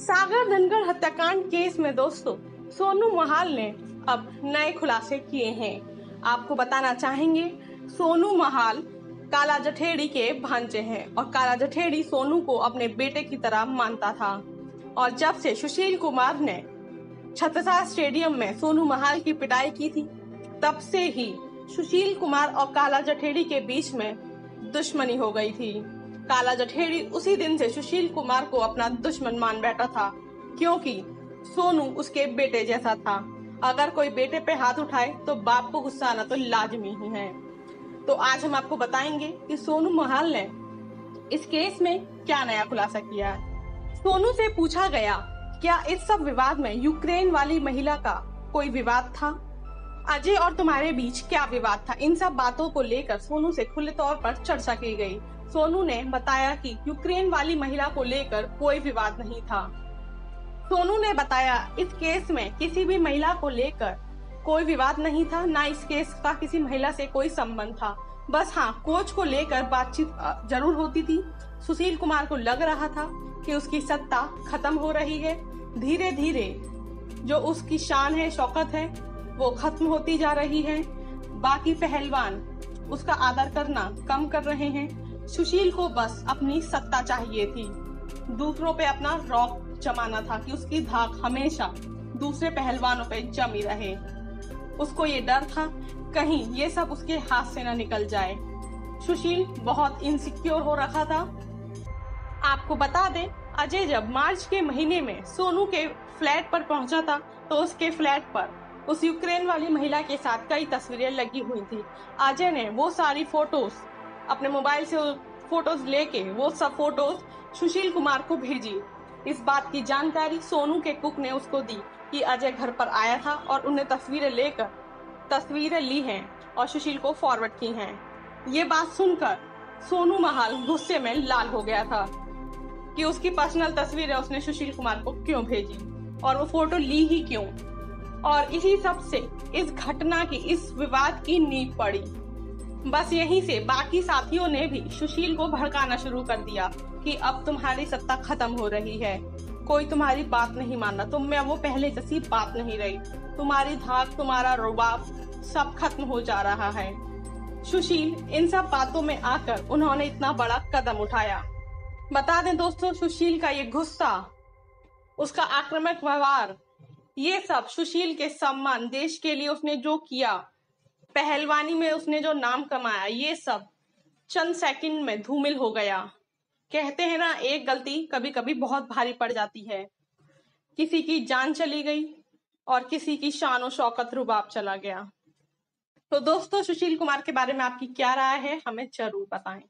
सागर धनगढ़ हत्याकांड केस में दोस्तों, सोनू महाल ने अब नए खुलासे किए हैं। आपको बताना चाहेंगे, सोनू महाल काला जठेड़ी के भांजे हैं और काला जठेड़ी सोनू को अपने बेटे की तरह मानता था। और जब से सुशील कुमार ने छत्रसाल स्टेडियम में सोनू महाल की पिटाई की थी, तब से ही सुशील कुमार और काला जठेड़ी के बीच में दुश्मनी हो गई थी। काला जठेड़ी उसी दिन से सुशील कुमार को अपना दुश्मन मान बैठा था, क्योंकि सोनू उसके बेटे जैसा था। अगर कोई बेटे पे हाथ उठाए तो बाप को गुस्सा आना तो लाजमी ही है। तो आज हम आपको बताएँगे कि सोनू महाल ने इस केस में क्या नया खुलासा किया। है सोनू से पूछा गया, क्या इस सब विवाद में यूक्रेन वाली महिला का कोई विवाद था? अजय और तुम्हारे बीच क्या विवाद था? इन सब बातों को लेकर सोनू से खुले तौर पर चर्चा की गई। सोनू ने बताया कि यूक्रेन वाली महिला को लेकर कोई विवाद नहीं था। सोनू ने बताया, इस केस में किसी भी महिला को लेकर कोई विवाद नहीं था, ना इस केस का किसी महिला से कोई संबंध था। बस हाँ कोच को लेकर बातचीत ज़रूर होती थी। सुशील कुमार को लग रहा था कि उसकी सत्ता खत्म हो रही है। धीरे धीरे जो उसकी शान है, शौकत है वो खत्म होती जा रही है। बाकी पहलवान उसका आदर करना कम कर रहे हैं। सुशील को बस अपनी सत्ता चाहिए थी। दूसरों पे अपना रॉक जमाना था कि उसकी धाक हमेशा दूसरे पहलवानों पे जमी रहे। उसको ये डर था, कहीं ये सब उसके हाथ से न निकल जाए। सुशील बहुत इनसिक्योर हो रखा था। आपको बता दें, अजय जब मार्च के महीने में सोनू के फ्लैट पर पहुँचा था तो उसके फ्लैट पर उस यूक्रेन वाली महिला के साथ कई तस्वीरें लगी हुई थी। अजय ने वो सारी फ़ोटोज़, अपने मोबाइल से फ़ोटोज़ लेके वो सब फ़ोटोज़ सुशील कुमार को भेजी। इस बात की जानकारी सोनू के कुक ने उसको दी कि अजय घर पर आया था और उन्हें तस्वीरें लेकर तस्वीरें ली हैं और सुशील को फॉरवर्ड की हैं। ये बात सुनकर सोनू महाल गुस्से में लाल हो गया था कि उसकी पर्सनल तस्वीरें उसने सुशील कुमार को क्यों भेजी और वो फ़ोटो ली ही क्यों? और इसी सबसे इस घटना की, इस विवाद की नींव पड़ी। बस यहीं से बाकी साथियों ने भी सुशील को भड़काना शुरू कर दिया कि अब तुम्हारी सत्ता खत्म हो रही है। कोई तुम्हारी बात नहीं मानना तुम, में वो पहले जैसी बात नहीं रही। तुम्हारी धाक, तुम्हारा रुबाब सब खत्म हो जा रहा है। सुशील, इन सब बातों में आकर उन्होंने इतना बड़ा कदम उठाया। बता दें दोस्तों, सुशील का ये गुस्सा, उसका आक्रामक व्यवहार ये सब सुशील के सम्मान, देश के लिए उसने जो किया, पहलवानी में उसने जो नाम कमाया, ये सब चंद सेकंड में धूमिल हो गया। कहते हैं ना, एक गलती कभी कभी बहुत भारी पड़ जाती है। किसी की जान चली गई और किसी की शान और शौकत रुबाब चला गया। तो दोस्तों, सुशील कुमार के बारे में आपकी क्या राय है, हमें ज़रूर बताएँ।